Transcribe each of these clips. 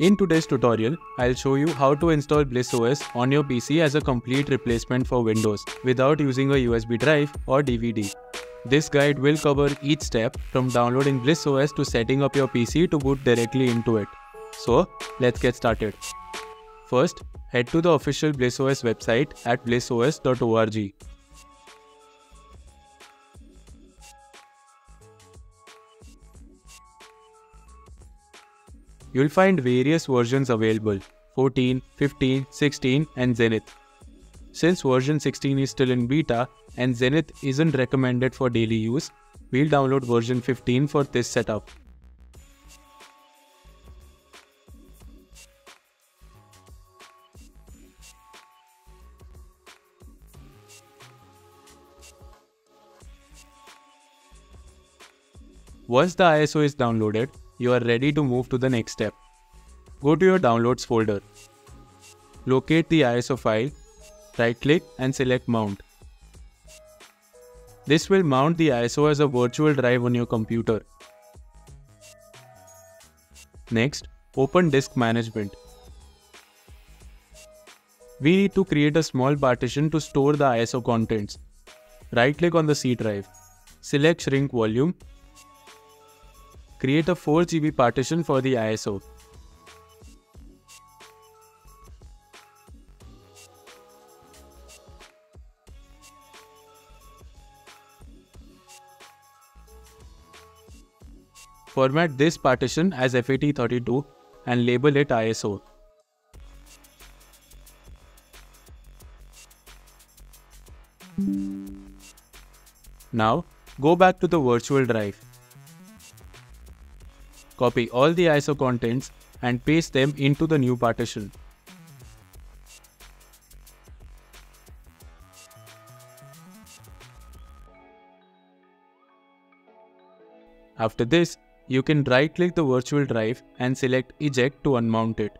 In today's tutorial, I'll show you how to install BlissOS on your PC as a complete replacement for Windows without using a USB drive or DVD. This guide will cover each step from downloading BlissOS to setting up your PC to boot directly into it. So, let's get started. First, head to the official BlissOS website at blissos.org. You'll find various versions available 14, 15, 16, and Zenith. Since version 16 is still in beta and Zenith isn't recommended for daily use, we'll download version 15 for this setup. Once the ISO is downloaded, you are ready to move to the next step. Go to your Downloads folder. Locate the ISO file, right click and select Mount. This will mount the ISO as a virtual drive on your computer. Next, open Disk Management. We need to create a small partition to store the ISO contents. Right click on the C drive. Select Shrink Volume create a 4GB partition for the ISO. Format this partition as FAT32 and label it ISO. Now, go back to the virtual drive. Copy all the ISO contents and paste them into the new partition. After this, you can right click the virtual drive and select eject to unmount it.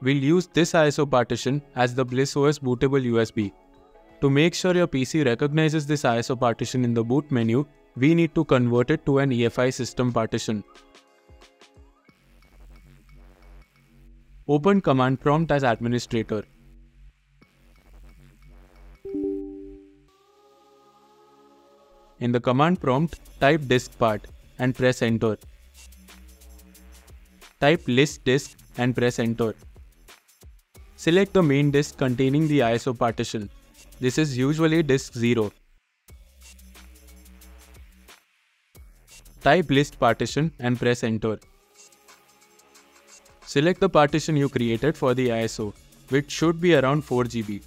We'll use this ISO partition as the BlissOS bootable USB. To make sure your PC recognizes this ISO partition in the boot menu, we need to convert it to an EFI system partition. Open command prompt as administrator. In the command prompt, type diskpart and press enter. Type list disk and press enter. Select the main disk containing the ISO partition. This is usually disk 0. Type list partition and press enter. Select the partition you created for the ISO, which should be around 4 GB.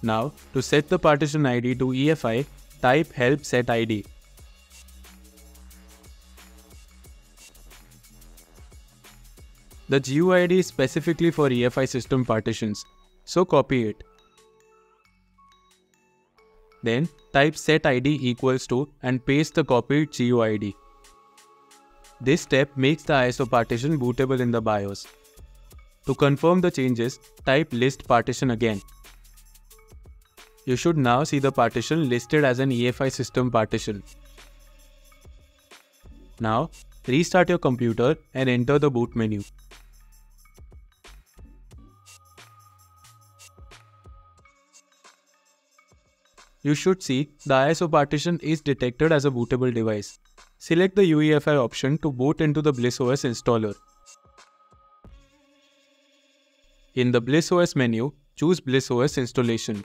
Now, to set the partition ID to EFI, type help set ID. The GUID is specifically for EFI system partitions, so copy it. Then type set id equals to and paste the copied GUID. This step makes the ISO partition bootable in the BIOS. To confirm the changes, type list partition again. You should now see the partition listed as an EFI system partition. Now, restart your computer and enter the boot menu. You should see the ISO partition is detected as a bootable device. Select the UEFI option to boot into the BlissOS installer. In the BlissOS menu, choose BlissOS installation.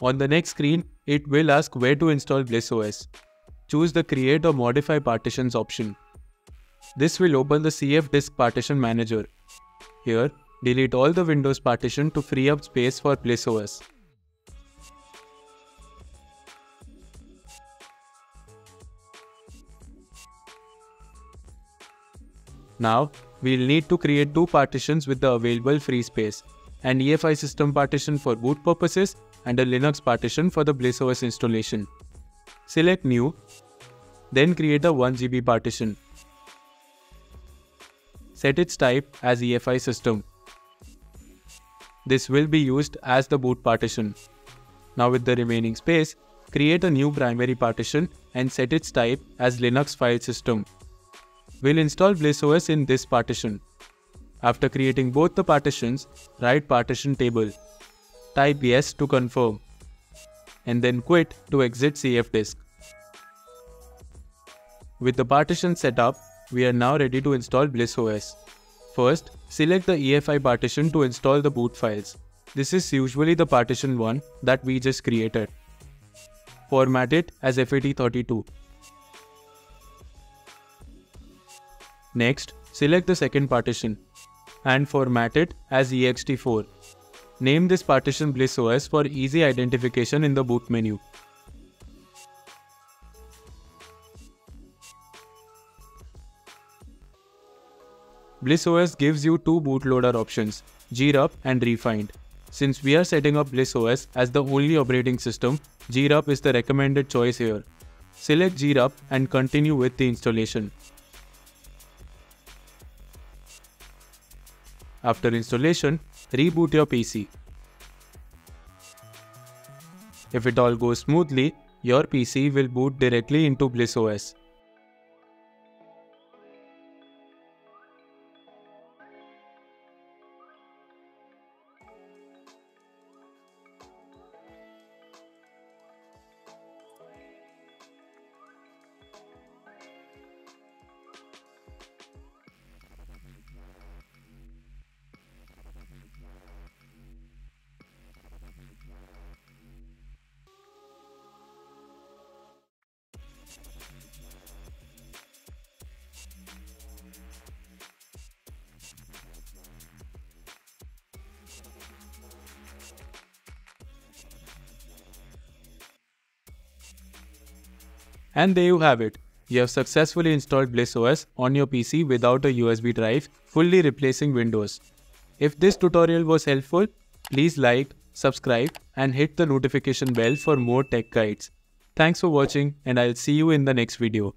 On the next screen, it will ask where to install BlissOS. Choose the Create or Modify Partitions option. This will open the cfdisk Partition Manager. Here, Delete all the Windows partition to free up space for BlissOS. Now, we'll need to create two partitions with the available free space, an EFI system partition for boot purposes and a Linux partition for the BlissOS installation. Select New, then create a 1GB partition. Set its type as EFI system. This will be used as the boot partition. Now with the remaining space, create a new primary partition and set its type as Linux file system. We'll install BlissOS in this partition. After creating both the partitions, write partition table. Type yes to confirm. And then quit to exit cfdisk. With the partition set up, we are now ready to install BlissOS. First, select the EFI partition to install the boot files. This is usually the partition 1 that we just created. Format it as FAT32. Next, select the second partition and format it as ext4. Name this partition BlissOS for easy identification in the boot menu. BlissOS gives you two bootloader options, GRUB and rEFInd. Since we are setting up BlissOS as the only operating system, GRUB is the recommended choice here. Select GRUB and continue with the installation. After installation, reboot your PC. If it all goes smoothly, your PC will boot directly into BlissOS. And there you have it. You have successfully installed BlissOS on your PC without a USB drive, fully replacing Windows. If this tutorial was helpful, please like, subscribe and hit the notification bell for more tech guides. Thanks for watching and I'll see you in the next video.